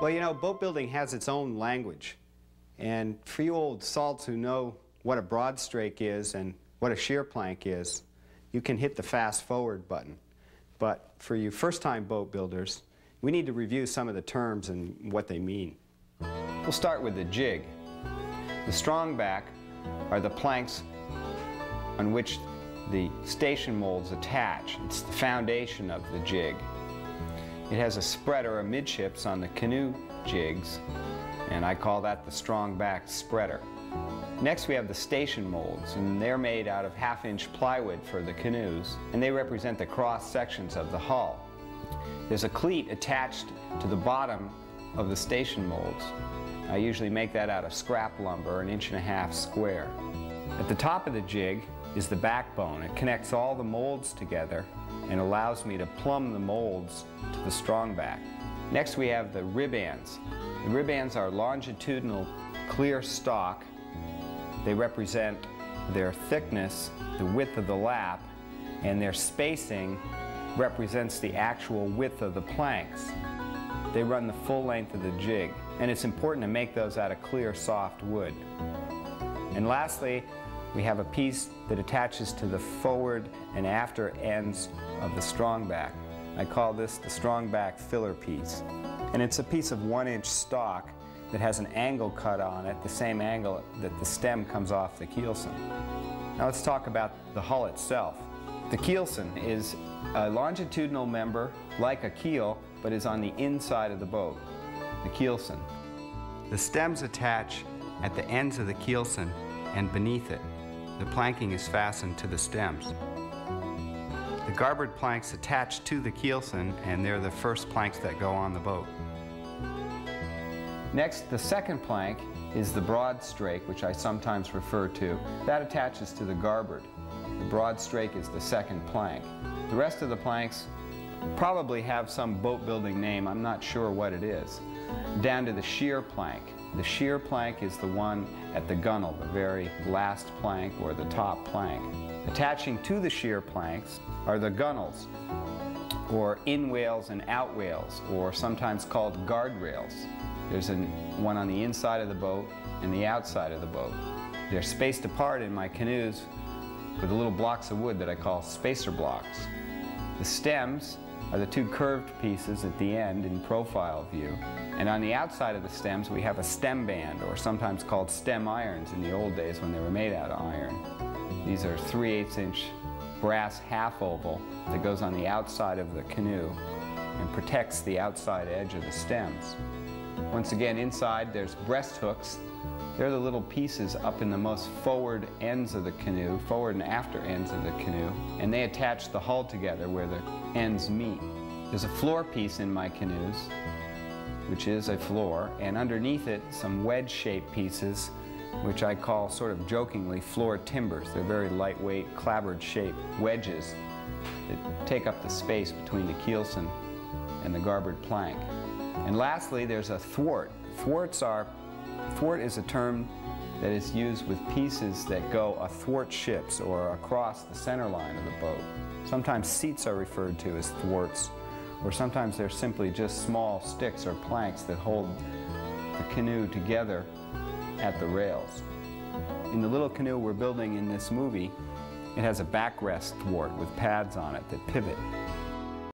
Well, you know, boat building has its own language. And for you old salts who know what a broad strake is and what a sheer plank is, you can hit the fast forward button. But for you first-time boat builders, we need to review some of the terms and what they mean. We'll start with the jig. The strong back are the planks on which the station molds attach. It's the foundation of the jig. It has a spreader amidships on the canoe jigs, and I call that the strong back spreader. Next we have the station molds, and they're made out of half-inch plywood for the canoes, and they represent the cross sections of the hull. There's a cleat attached to the bottom of the station molds. I usually make that out of scrap lumber, an inch and a half square. At the top of the jig is the backbone. It connects all the molds together and allows me to plumb the molds to the strong back. Next we have the ribbands. The ribbands are longitudinal clear stock. They represent their thickness, the width of the lap, and their spacing represents the actual width of the planks. They run the full length of the jig, and it's important to make those out of clear, soft wood. And lastly, we have a piece that attaches to the forward and after ends of the strong back. I call this the strong back filler piece. And it's a piece of one inch stock that has an angle cut on it, the same angle that the stem comes off the keelson. Now let's talk about the hull itself. The keelson is a longitudinal member like a keel, but is on the inside of the boat, the keelson. The stems attach at the ends of the keelson and beneath it. The planking is fastened to the stems. The garboard planks attach to the keelson and they're the first planks that go on the boat. Next, the second plank is the broad strake, which I sometimes refer to. That attaches to the garboard. The broad strake is the second plank. The rest of the planks probably have some boat building name, I'm not sure what it is. Down to the sheer plank. The sheer plank is the one at the gunwale, the very last plank or the top plank. Attaching to the sheer planks are the gunwales, or in-wales and out-wales, or sometimes called guardrails. There's an, one on the inside of the boat and the outside of the boat. They're spaced apart in my canoes with little blocks of wood that I call spacer blocks. The stems are the two curved pieces at the end in profile view. And on the outside of the stems we have a stem band, or sometimes called stem irons in the old days when they were made out of iron. These are 3 8 inch brass half oval that goes on the outside of the canoe and protects the outside edge of the stems. Once again, inside there's breast hooks. They're the little pieces up in the most forward ends of the canoe, forward and after ends of the canoe, and they attach the hull together where the ends meet. There's a floor piece in my canoes, which is a floor, and underneath it some wedge-shaped pieces, which I call sort of jokingly floor timbers. They're very lightweight, clapboard-shaped wedges that take up the space between the keelson and the garboard plank. And lastly, there's a thwart. Thwarts are, thwart is a term that is used with pieces that go athwart ships or across the center line of the boat. Sometimes seats are referred to as thwarts, or sometimes they're simply just small sticks or planks that hold the canoe together at the rails. In the little canoe we're building in this movie, it has a backrest thwart with pads on it that pivot.